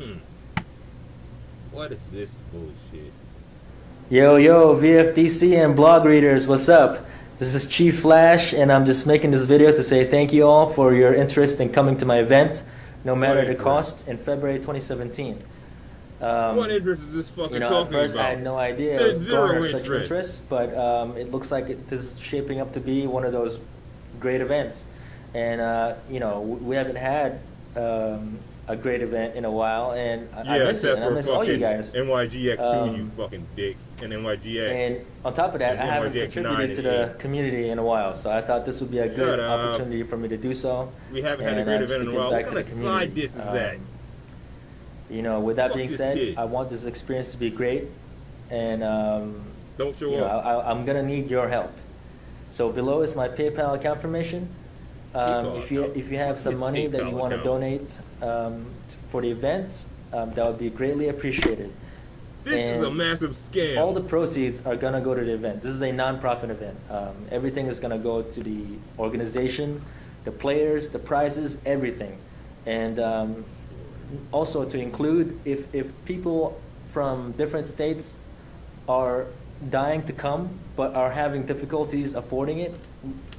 Hmm. What is this bullshit? Yo, yo, VFDC and blog readers, what's up? This is Chief Flash, and I'm just making this video to say thank you all for your interest in coming to my event, no matter the cost, in February 2017. Um, what interest is this fucking you know, talking at first about? I had no idea There's would interest. such interest, but um, it looks like it, this is shaping up to be one of those great events. And, uh, you know, we haven't had um, a great event in a while, and I, yeah, I miss it. And I miss all you guys. NYGX2, Um, you fucking dick, and NYGX. And on top of that, I haven't NYGX contributed to the community in a while, so I thought this would be a good opportunity for me to do so. we haven't had a great uh, event in a while. What kind of community. diss is Um, that? You know, with that Fuck being said, kid. I want this experience to be great, and um, Don't show you know, up. I, I'm gonna need your help. So below is my PayPal account information. Um, if you if you have some money that you want to donate um, t- for the event, um, that would be greatly appreciated. this is a massive scam. All the proceeds are gonna go to the event. This is a non-profit event. Um, everything is gonna go to the organization, the players, the prizes, everything. And um, also to include, if, if people from different states are dying to come but are having difficulties affording it,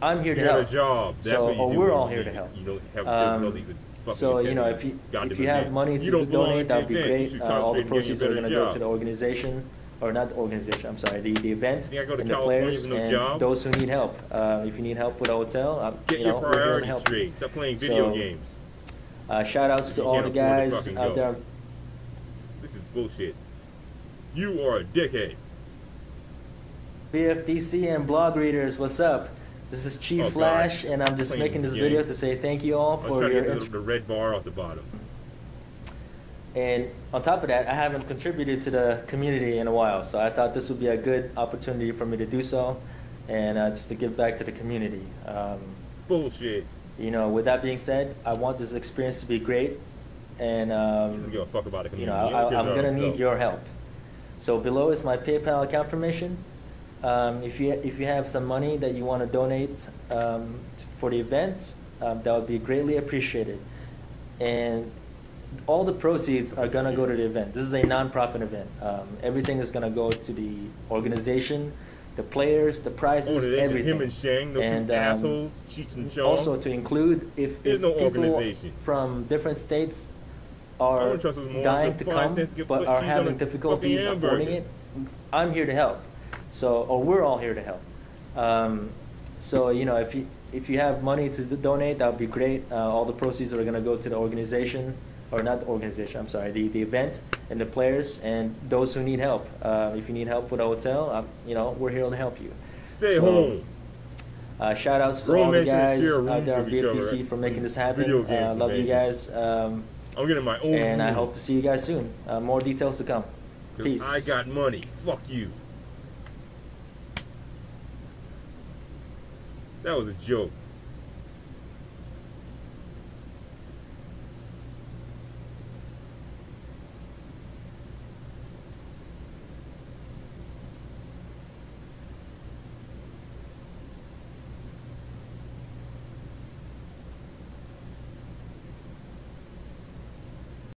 I'm here to you got help. a job. That's So- what you or do we're all you here to help. You don't have Um, difficulties in fucking So, you know, if you, if you have money to don't donate, that would be. Great. Uh, all the concentrate on getting a proceeds are gonna go to the organization, or not the organization, I'm sorry, the, the event, You to and the players, no and job? those who need help. Uh, if you need help with a hotel, uh, Get you know, your to priorities help straight. Stop playing video So, games. Uh, shout outs to all the guys out go. there. This is bullshit. You are a dickhead. VFDC and blog readers, what's up? This is Chief Oh, God. Flash, and I'm just Playing making this video to say thank you all for your to get interest. the, the red bar off the bottom. And on top of that, I haven't contributed to the community in a while, so I thought this would be a good opportunity for me to do so, and uh, just to give back to the community. Um, Bullshit. you know, with that being said, I want this experience to be great, and um, doesn't give a fuck about the you know, I, I'm gonna need your help. So below is my PayPal account information. Um, if you if you have some money that you want to donate um, for the event, um, that would be greatly appreciated. And all the proceeds are gonna go to the event. This is a non-profit event. Um, everything is gonna go to the organization, the players, the prizes, everything. him and Shang, those And, um, assholes, Cheech and Chong. Also to include, if, if no people organization. from different states are wouldn't trust those morons dying to come to but are having difficulties affording it, I'm here to help. So, or we're all here to help. Um, so, you know, if you if you have money to d- donate, that would be great. Uh, all the proceeds are going to go to the organization, or not the organization. I'm sorry, the, the event and the players and those who need help. Uh, if you need help with a hotel, uh, you know, we're here to help you. Stay So, home. Uh, shout outs to all the guys out there with other VFDC for making this happen. Uh, love you guys. Um, I'm getting my own and I hope to see you guys soon. Uh, more details to come. Peace. I got money. Fuck you. That was a joke.